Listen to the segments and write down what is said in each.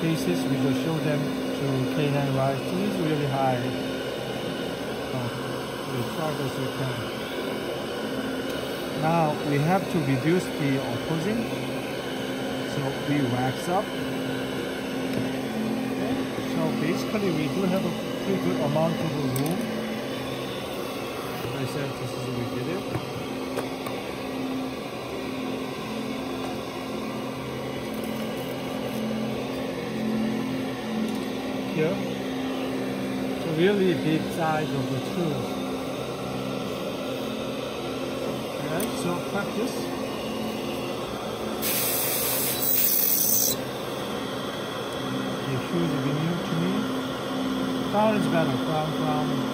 cases, we just show them to canine rise. It is really high. Oh, we try as we can. Now we have to reduce the opposing. So we wax up. Okay. So basically we do have a pretty good amount of room. As I said, this is we did it. Here. So really big size of the tools. Alright, so practice. The shoes are new to me. Crown is better. Crown, crown,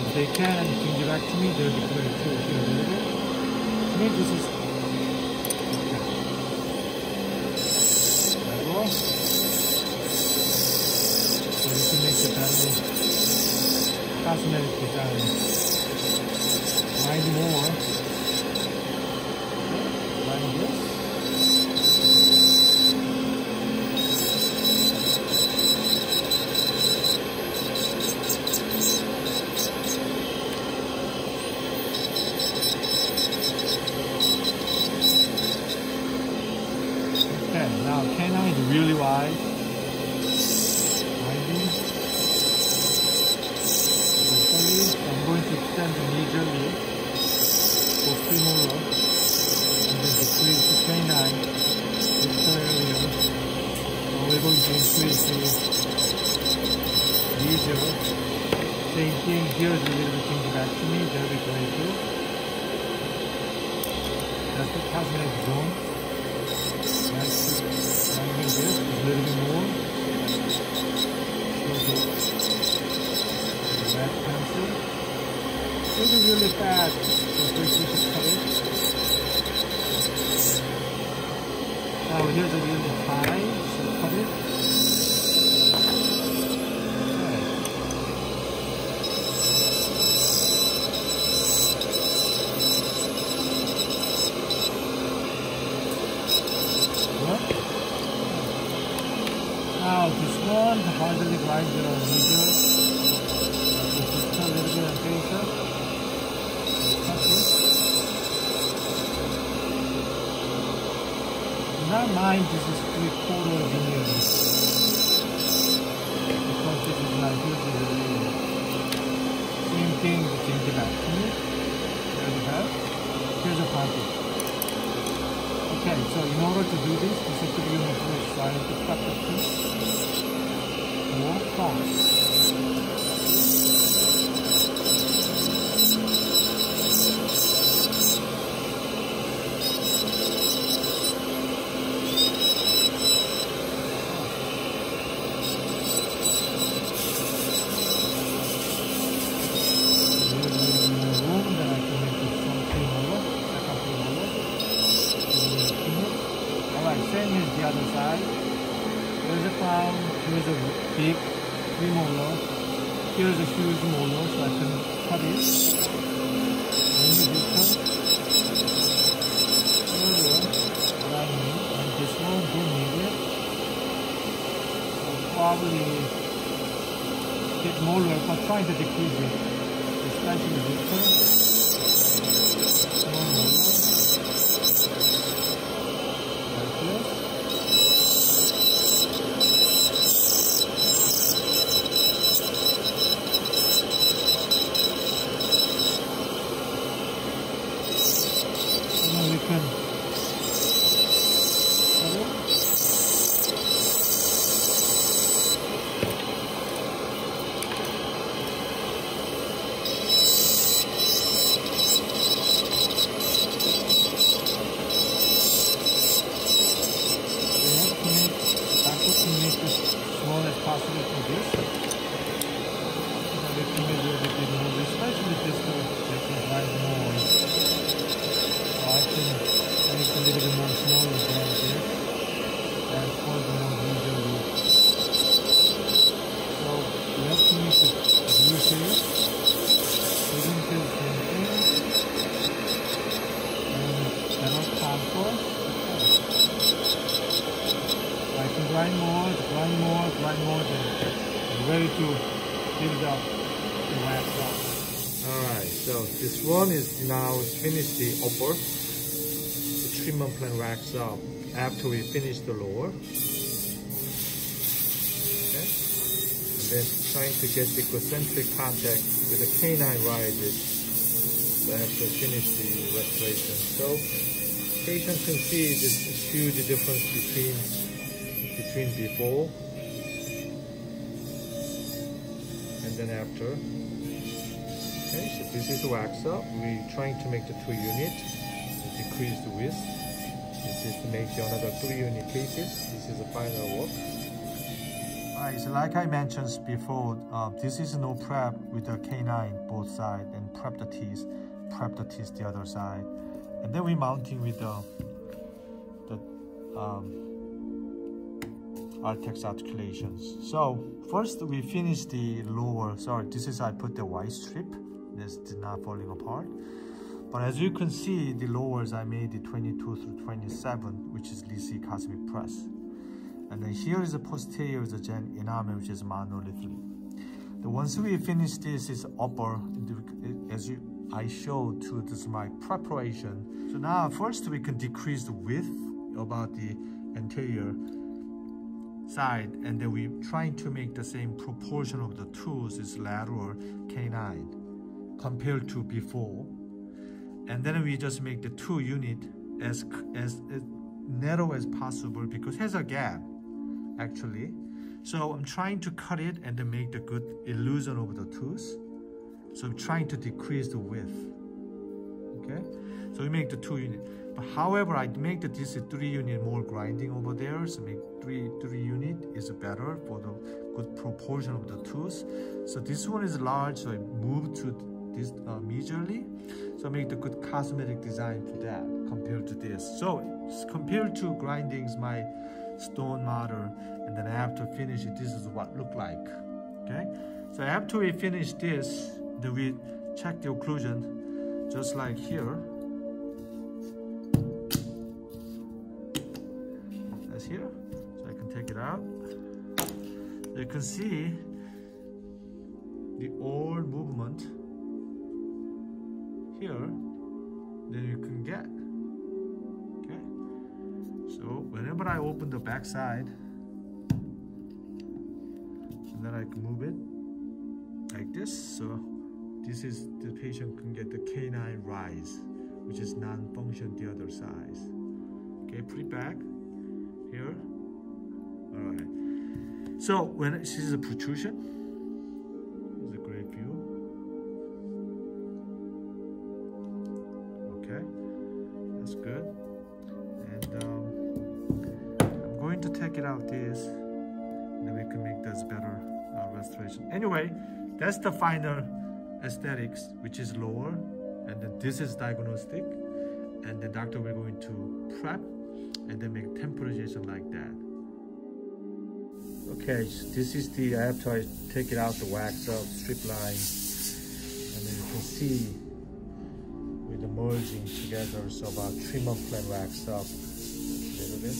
If they can, can get back to me. They'll be great too. A little bit. Me, this is. You can the better cosmetic design. Find more. Like this. Okay, now canine is really wide. Winding. Hopefully, I'm going to extend the majorly for premolar and then decrease the canine distal area. So we're going to increase the major. Same thing, here's a little bit thing back to me, that'll be great too. That's the cosmetic zone. That's winding this a little bit more. So the red pencil. This is really fast, so first you just cut it. Now here's a really high, so cut it. Okay. What? Now this one, the hydraulic lines that are major. Just a little bit of paper. Cut this. In our mind, this is three quarter of an inch. Because this is not a. Same thing, you can to me. There we have. Here's a pocket. Okay, so in order to do this, this is to be on the side of the cut the piece. More fast. Same as the other side. There's a crown, here's a big premolar, here's a huge molar, so I can cut it. Only this one. And this one don't need it. So probably get molar, but trying to decrease it. Especially this one. Small molar. Like this. to measure a bit more, especially this stuff that can grind more. So I can make a little bit more smaller than this and fold more easily. So we have to make the blue here. Green tail same thing. And better comfort. More, more, more, I'm ready to build up the up. Alright, so this one is now finished the upper, the treatment plan wax up after we finish the lower. Okay, and then trying to get the concentric contact with the canine rises so after finish the restoration. So patient can see this huge difference between between before and then after. Okay, so this is wax up. We're trying to make the two unit, decrease the width. This is to make another three unit cases. This is the final work. Alright, so like I mentioned before, uh, this is no prep with the canine both side and prep the teeth, prep the teeth the other side. And then we mounting with the, the um, Artex articulations. So first we finish the lower, sorry, this is I put the white strip. This is not falling apart. But as you can see, the lowers I made the 22 through 27, which is Lisi Cosmic Press. And then here is the posterior, is the gen enamel, which is monolithically. The once we finish this is upper, as you I showed to this is my preparation. So now first we can decrease the width about the anterior side and then we're trying to make the same proportion of the tools is lateral canine compared to before. And then we just make the two unit as as, as narrow as possible because has a gap actually. So I'm trying to cut it and then make the good illusion of the tooth so I'm trying to decrease the width. Okay? So we make the two unit but however I make the this three unit more grinding over there so make three three unit is better for the good proportion of the tooth so this one is large so I move to this uh, majorly. So make the good cosmetic design to that compared to this. So compared to grindings my stone mortar and then after finish it this is what look like okay? So after we finish this then we check the occlusion just like here you can see the old movement here then you can get okay? So whenever I open the back side and then I can move it like this so this is the patient can get the canine rise which is non-function the other side okay put it back here. All right so when this is a protrusion there's a great view. Okay, that's good. And um I'm going to take it out this then we can make this better uh, restoration anyway that's the final aesthetics which is lower and then this is diagnostic and the doctor will going to prep and then make temporization like that okay this is the I take it out the wax up strip line. And then you can see with the merging together so about treatment plan wax up a little bit.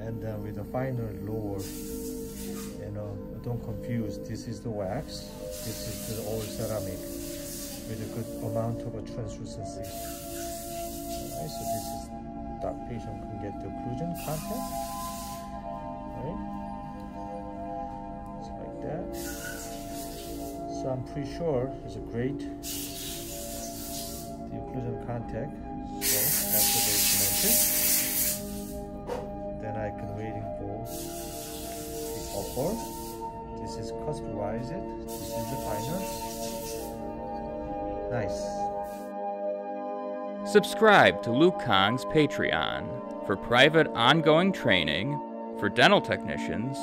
And uh, with the finer lower you know don't confuse this is the wax this is the all ceramic with a good amount of a translucency. Right, so this is that patient can get the occlusion content I'm pretty sure it's a great the occlusion contact so after they cemented then I can waiting for the upper. This is customized. This is the final. Nice. Subscribe to Luke Kahng's Patreon for private ongoing training for dental technicians,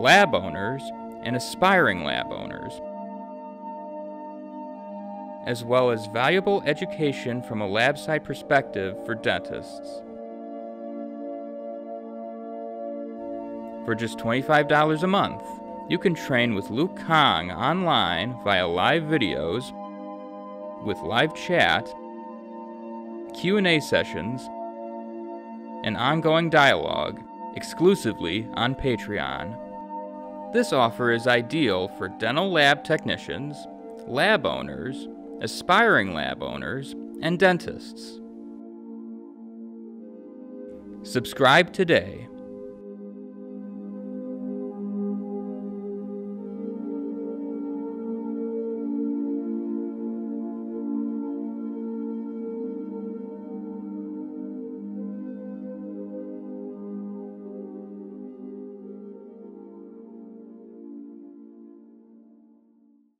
lab owners, and aspiring lab owners. As well as valuable education from a lab side perspective for dentists. For just $25 a month, you can train with Luke Kahng online via live videos with live chat, Q&A sessions, and ongoing dialogue exclusively on Patreon. This offer is ideal for dental lab technicians, lab owners, aspiring lab owners, and dentists. Subscribe today